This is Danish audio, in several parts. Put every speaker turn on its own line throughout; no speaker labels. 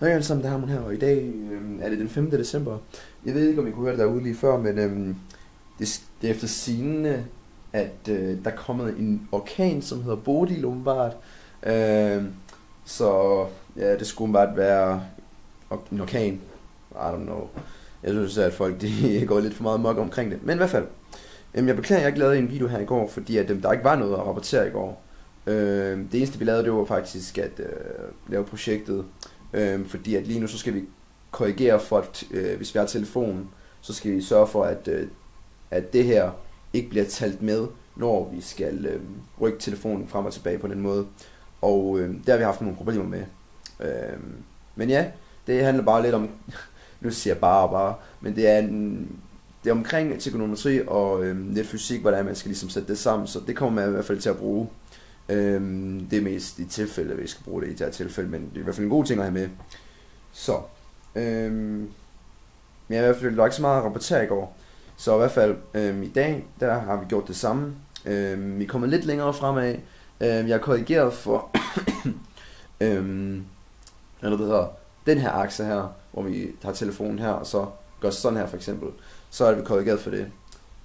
Hej alle sammen, det er Hamon her, og i dag øh, er det den 5. december. Jeg ved ikke, om I kunne høre det derude lige før, men øh, det, det er efter sigende, at øh, der er kommet en orkan, som hedder Bodil umiddelbart. Øh, så ja, det skulle bare være en orkan. I don't know. Jeg synes, at folk de går lidt for meget mok omkring det. Men i hvert fald, øh, jeg beklager, at jeg ikke lavede en video her i går, fordi at, øh, der ikke var noget at rapportere i går. Øh, det eneste, vi lavede, det var faktisk at øh, lave projektet Øh, fordi at lige nu så skal vi korrigere for, at øh, hvis vi har telefonen, så skal vi sørge for, at, øh, at det her ikke bliver talt med, når vi skal øh, rykke telefonen frem og tilbage på den måde. Og øh, det har vi haft nogle problemer med. Øh, men ja, det handler bare lidt om, nu siger jeg bare og bare, men det er, en, det er omkring teknometri og øh, lidt fysik, hvordan man skal ligesom sætte det sammen, så det kommer man i hvert fald til at bruge. Øhm, det er mest i tilfælde, at vi skal bruge det i det her tilfælde, men det er i hvert fald en god ting at have med. Så, øhm, men jeg har i hvert fald ikke så meget at rapportere i går. Så i hvert fald øhm, i dag, der har vi gjort det samme. Øhm, vi er kommet lidt længere fremad. Øhm, jeg har korrigeret for øhm, eller det hedder, den her akse her, hvor vi tager telefonen her, og så gør sådan her for eksempel. Så er vi korrigeret for det.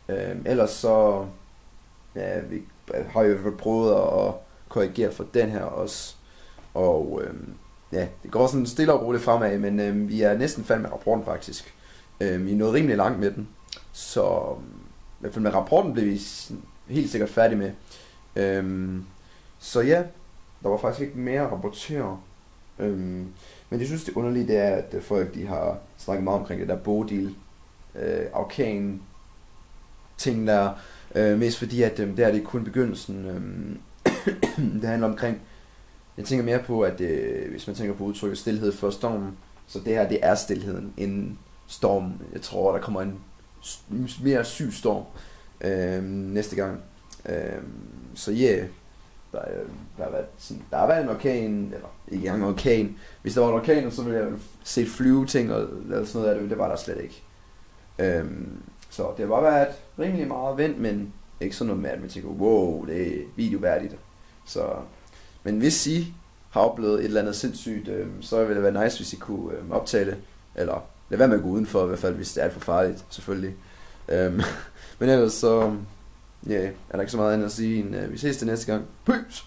Øhm, ellers så, ja, vi har jo prøvet at korrigere for den her også. Og øhm, ja, det går sådan stille og roligt fremad, men øhm, vi er næsten færdige med rapporten faktisk. Øhm, vi er nået rimelig langt med den, så øhm, i hvert fald med rapporten blev vi helt sikkert færdige med. Øhm, så ja, der var faktisk ikke mere at rapportere. Øhm, men jeg synes det underlige det er, at folk de har snakket meget omkring det der Bodil, øh, Arkan ting der, Øh, mest fordi, at øh, der er det kun begyndelsen. Øh, det handler omkring, jeg tænker mere på, at øh, hvis man tænker på udtrykket stillhed for stormen, så det her, det er stillheden inden storm. Jeg tror, der kommer en mere syg storm øh, næste gang. Øh, så ja, yeah, der, øh, der, har været sådan, der har været en orkan, eller ikke engang en orkan. Hvis der var en orkan, så ville jeg se flyve ting og sådan noget af det, det var der slet ikke. Øh, så det har bare været rimelig meget vind, men ikke sådan noget med, at man tænker, wow, det er videoværdigt. Så, men hvis I har oplevet et eller andet sindssygt, øh, så ville det være nice, hvis I kunne øh, optage det. Eller lad være med at gå udenfor, i hvert fald, hvis det er alt for farligt, selvfølgelig. Øhm, men ellers så, ja, yeah, er der ikke så meget andet at sige, end øh, vi ses til næste gang. Peace!